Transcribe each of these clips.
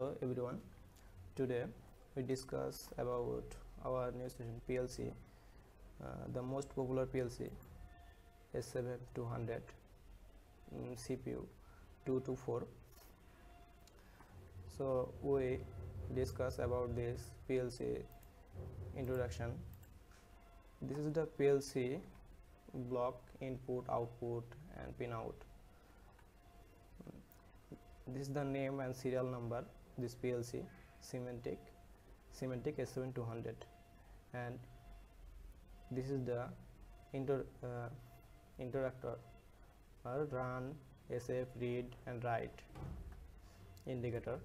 Hello everyone. Today we discuss about our new session PLC, uh, the most popular PLC S7200 mm, CPU 224. So we discuss about this PLC introduction. This is the PLC block input, output, and pinout. This is the name and serial number this PLC Simatic Simatic S7200 and this is the inter uh, interactor or run SF read and write indicator.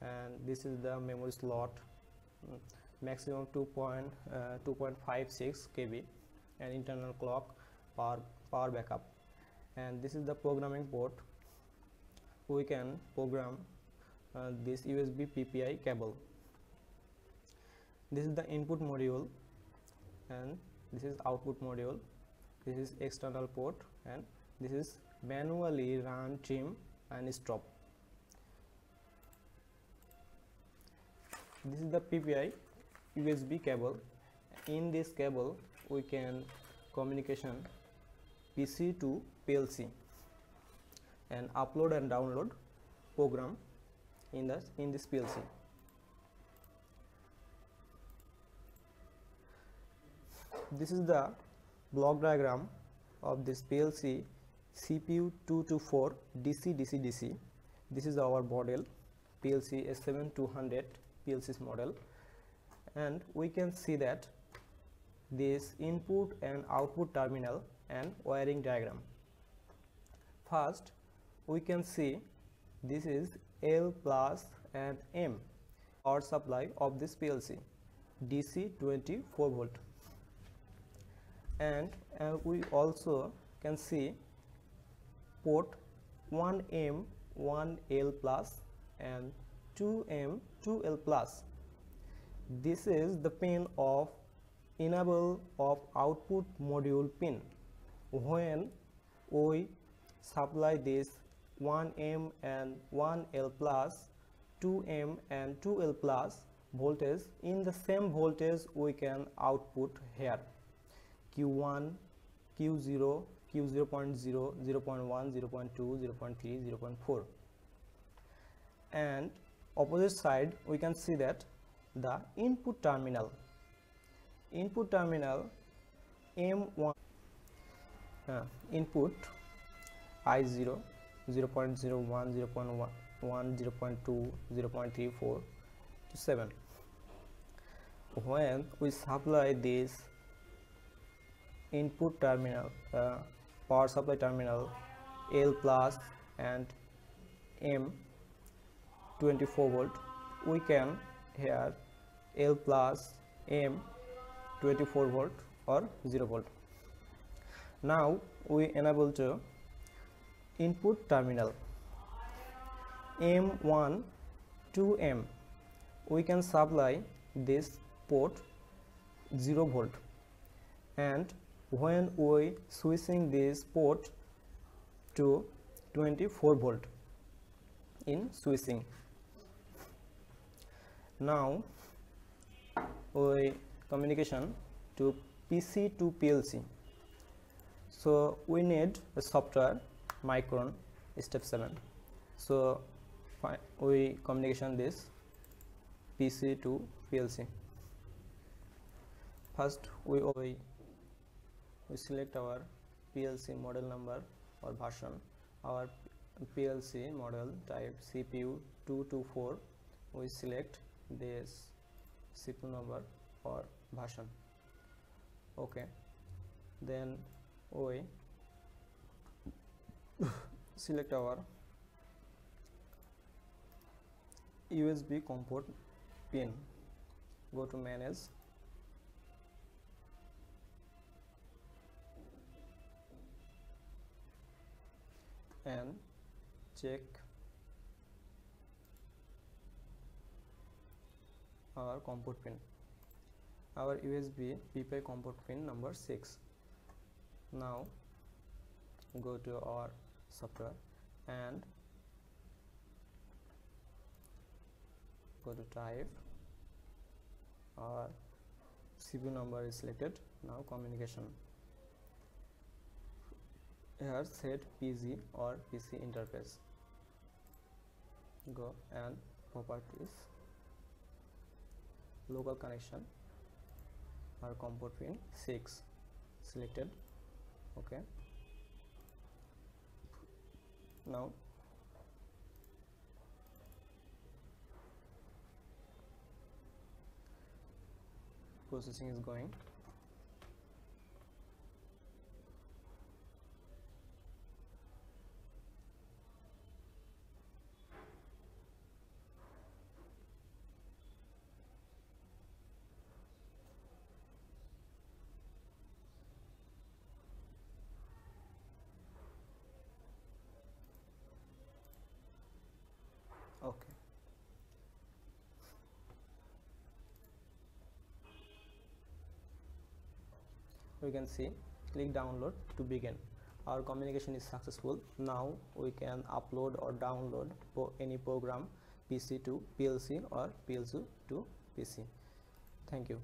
And this is the memory slot mm, maximum 2. Point, uh, 2.56 KB and internal clock power power backup. And this is the programming port. We can program uh, this USB PPI cable. This is the input module and this is output module. This is external port and this is manually run trim and stop. This is the PPI USB cable. In this cable we can communication PC to PLC and upload and download program in this in this PLC. This is the block diagram of this PLC CPU 224 DC DC DC. This is our model PLC S7200 PLC's model and we can see that this input and output terminal and wiring diagram. First we can see this is L plus and M power supply of this PLC DC 24 volt. And uh, we also can see port 1M 1L plus and 2M 2L plus. This is the pin of enable of output module pin. When we supply this 1M and 1L plus 2M and 2L plus voltage. In the same voltage we can output here. Q1 Q0 Q0 0.0 0 0.1 0 0.2 0 0.3 0 0.4 and opposite side we can see that the input terminal. Input terminal M1 uh, input I0 0 0.01 0 0.1 0 0.2 0 0.34 to 7 when we supply this input terminal uh, power supply terminal L plus and M 24 volt we can here L plus M 24 volt or 0 volt. Now we enable to input terminal. M1 to M. We can supply this port 0 volt. And when we switching this port to 24 volt in switching. Now we communication to PC to PLC so we need a software micron step 7 so we communication this pc to plc first we, we we select our plc model number or version. Our plc model type cpu 224 we select this cpu number or version. Okay. Then we select our USB COM port pin. Go to manage. And check our COM port pin. Our USB PPI COM port pin number 6 now go to our software and go to type or CPU number is selected. Now communication. Here set PG or PC interface. Go and properties. Local connection. Or COM port pin 6 selected. Okay now processing is going okay we can see click download to begin. Our communication is successful. Now we can upload or download any program pc to plc or plc to pc thank you